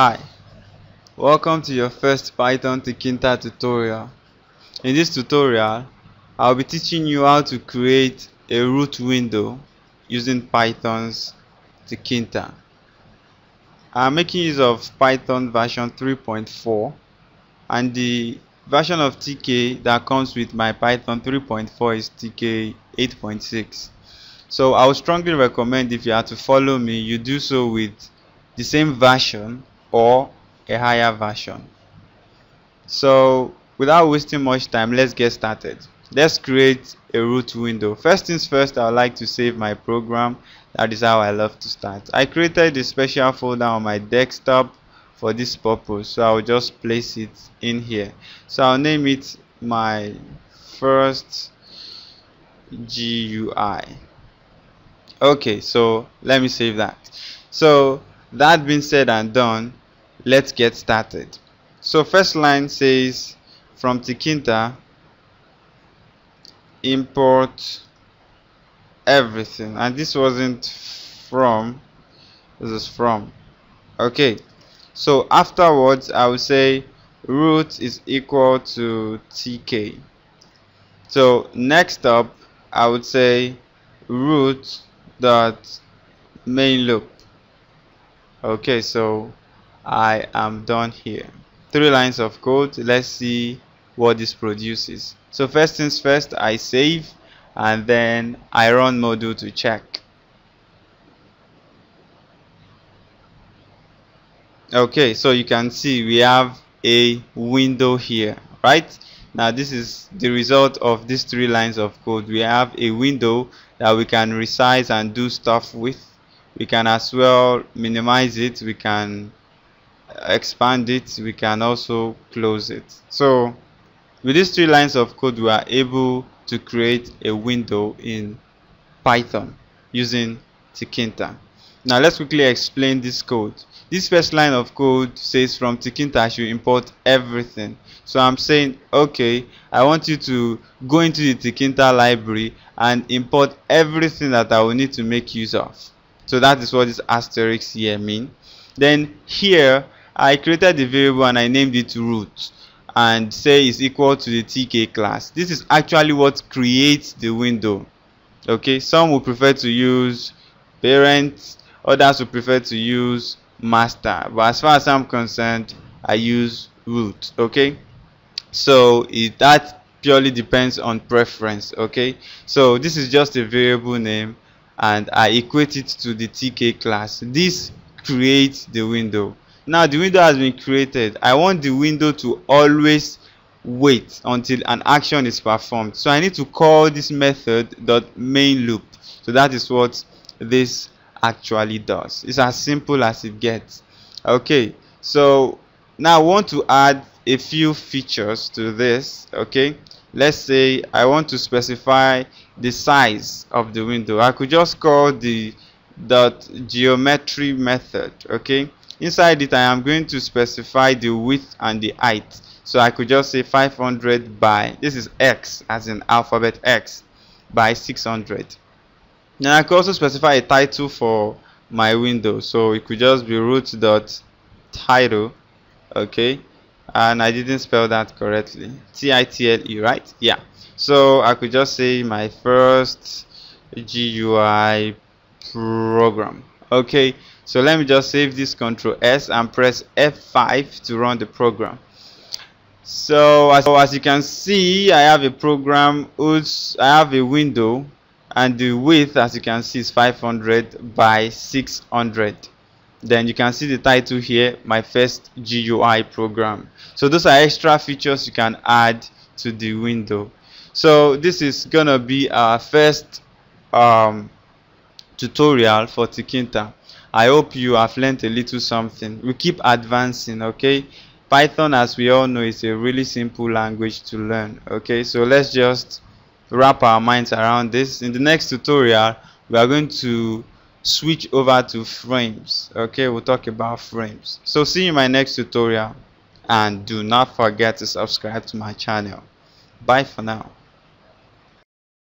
Hi, welcome to your first Python Tkinter tutorial. In this tutorial, I'll be teaching you how to create a root window using Python's Tkinter. I'm making use of Python version 3.4 and the version of TK that comes with my Python 3.4 is TK 8.6. So I would strongly recommend if you are to follow me, you do so with the same version or a higher version. So without wasting much time, let's get started. Let's create a root window. First things first, I would like to save my program. That is how I love to start. I created a special folder on my desktop for this purpose. So I'll just place it in here. So I'll name it my first GUI. Okay, so let me save that. So that being said and done, let's get started. So first line says from Tkinter import everything. And this wasn't from this is from. Okay. So afterwards I will say root is equal to tk so next up I would say root dot main loop. Okay so I am done here. Three lines of code. Let's see what this produces. So first things first I save and then I run module to check. Okay so you can see we have a window here right? Now this is the result of these three lines of code. We have a window that we can resize and do stuff with. We can as well minimize it. We can expand it we can also close it. So with these three lines of code we are able to create a window in Python using Tkinter now let's quickly explain this code. This first line of code says from Tkinter I should import everything. So I'm saying okay I want you to go into the Tkinter library and import everything that I will need to make use of. So that is what this asterisk here mean. Then here I created the variable and I named it root and say is equal to the tk class. This is actually what creates the window. Okay, some will prefer to use parent, others will prefer to use master. But as far as I'm concerned, I use root. Okay, so it, that purely depends on preference. Okay, so this is just a variable name and I equate it to the tk class. This creates the window now the window has been created. I want the window to always wait until an action is performed. So i need to call this method dot main loop. So that is what this actually does. It's as simple as it gets. Okay. So now i want to add a few features to this. Okay. Let's say i want to specify the size of the window. I could just call the dot geometry method. Okay inside it I am going to specify the width and the height. So I could just say 500 by this is X as in alphabet X by 600 now I could also specify a title for my window. So it could just be root dot title okay? And I didn't spell that correctly. T-I-T-L-E right? Yeah. So I could just say my first GUI program okay so let me just save this control s and press f5 to run the program. So as, so as you can see i have a program whose i have a window and the width as you can see is 500 by 600 then you can see the title here my first GUI program. So those are extra features you can add to the window. So this is gonna be our first um, tutorial for Tkinter I hope you have learned a little something. We keep advancing, okay? Python, as we all know, is a really simple language to learn, okay? So let's just wrap our minds around this. In the next tutorial, we are going to switch over to frames, okay? We'll talk about frames. So see you in my next tutorial and do not forget to subscribe to my channel. Bye for now.